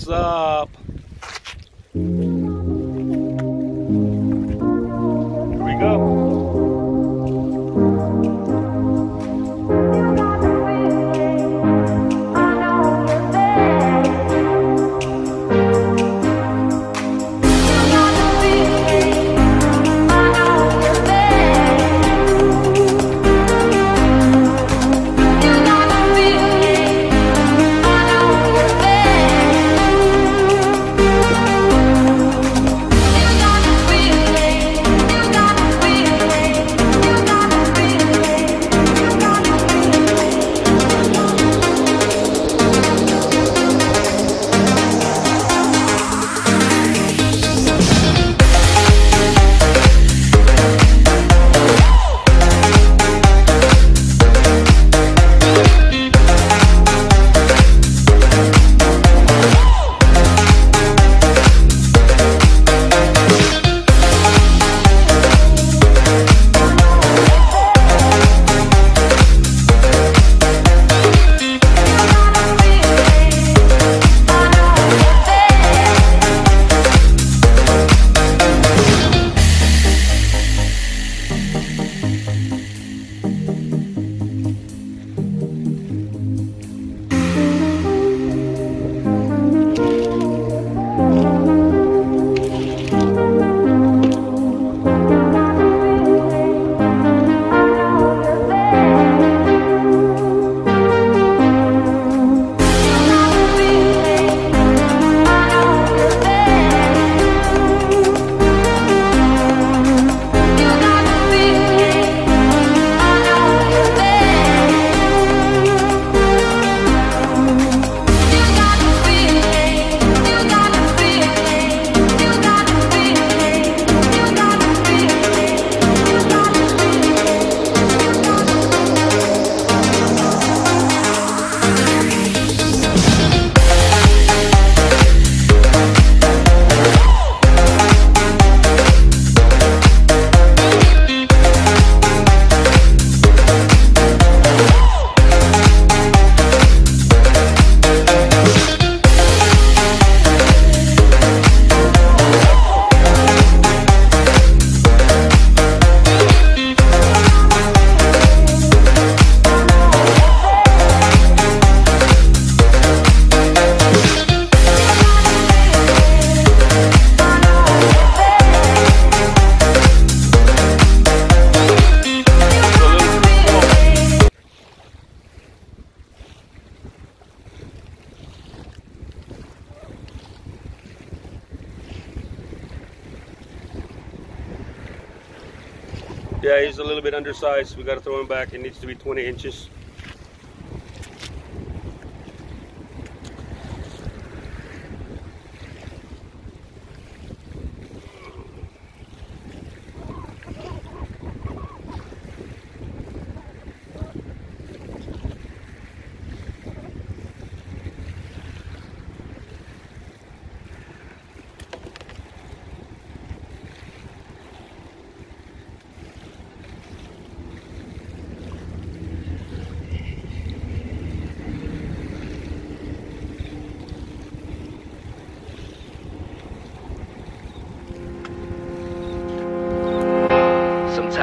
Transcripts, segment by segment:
What's up? Yeah, he's a little bit undersized. We got to throw him back. It needs to be 20 inches.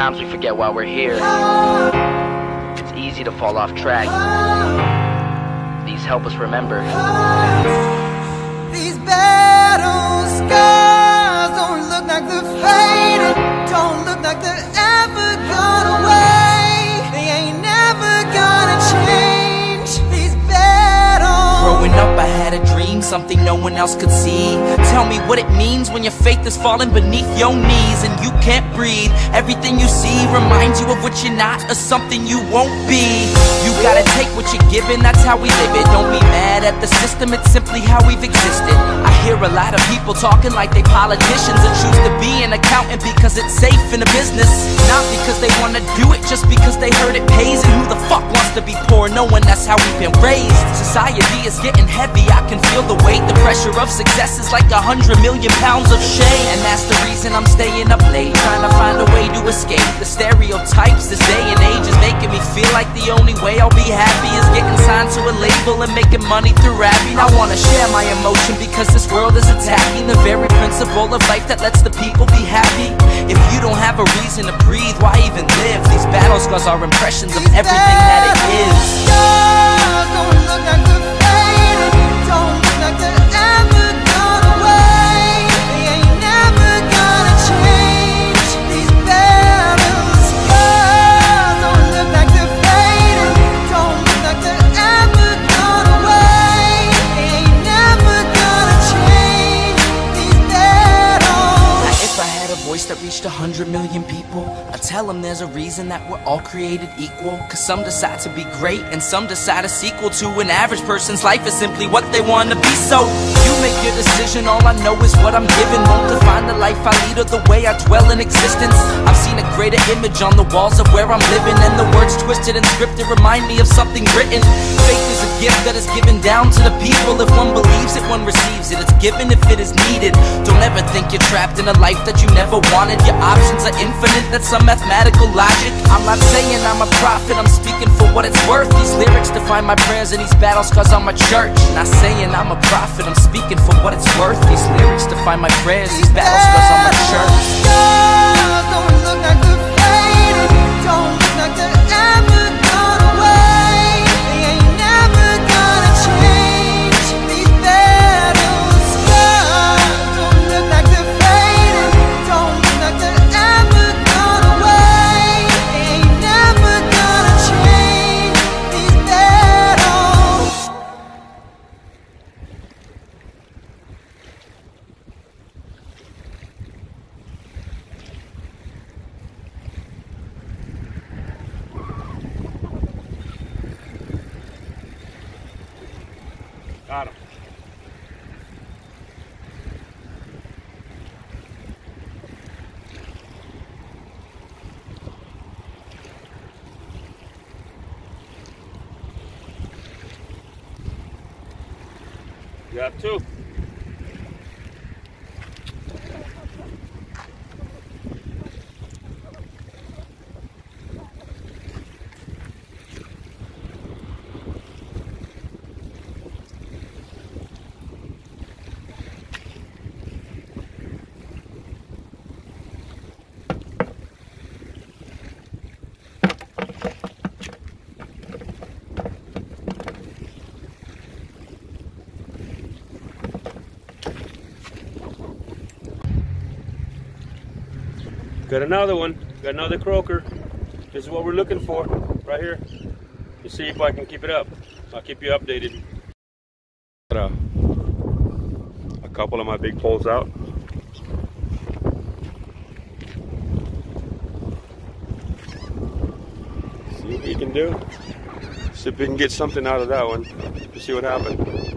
Sometimes we forget why we're here. It's easy to fall off track. These help us remember. These something no one else could see. Tell me what it means when your faith is falling beneath your knees and you can't breathe. Everything you see reminds you of what you're not or something you won't be. You gotta take what you're given, that's how we live it. Don't be mad at the system, it's simply how we've existed. I hear a lot of people talking like they politicians and choose to be an accountant because it's safe in the business. Not because they wanna do it, just because they heard it pays. And who the fuck wants to be poor knowing that's how we've been raised? Society is getting heavy, I can feel the weight. The pressure of success is like a hundred million pounds of shame. And that's the reason I'm staying up late, trying to find a way to escape the stereotypes this day and age is making me feel like the only way I'll be happy is getting signed to a label and making money through rapping. I wanna share my emotion because this world is attacking the very principle of life that lets the people be happy. If you don't have a reason to breathe, why even live? These battle scars are impressions of everything that it is. Reached a hundred million people, I'd tell them there's a reason that we're all created equal. Cause some decide to be great, and some decide a sequel to an average person's life is simply what they wanna be. So, you make your decision, all I know is what I'm given. Won't define the life I lead or the way I dwell in existence. I've seen a greater image on the walls of where I'm living, and the words twisted and scripted remind me of something written. Faith is a gift that is given down to the people. If one believes it, one receives it. It's given if it is needed. Ever think you're trapped in a life that you never wanted. Your options are infinite, that's some mathematical logic. I'm not saying I'm a prophet, I'm speaking for what it's worth. These lyrics define my prayers and these battle scars on my church. Not saying I'm a prophet, I'm speaking for what it's worth. These lyrics define my prayers, these battle scars on my church. Got him. Got two. Got another one. Got another croaker. This is what we're looking for right here. To see if I can keep it up. I'll keep you updated. Got a, a couple of my big poles out. See what we can do. See if we can get something out of that one. See what happens.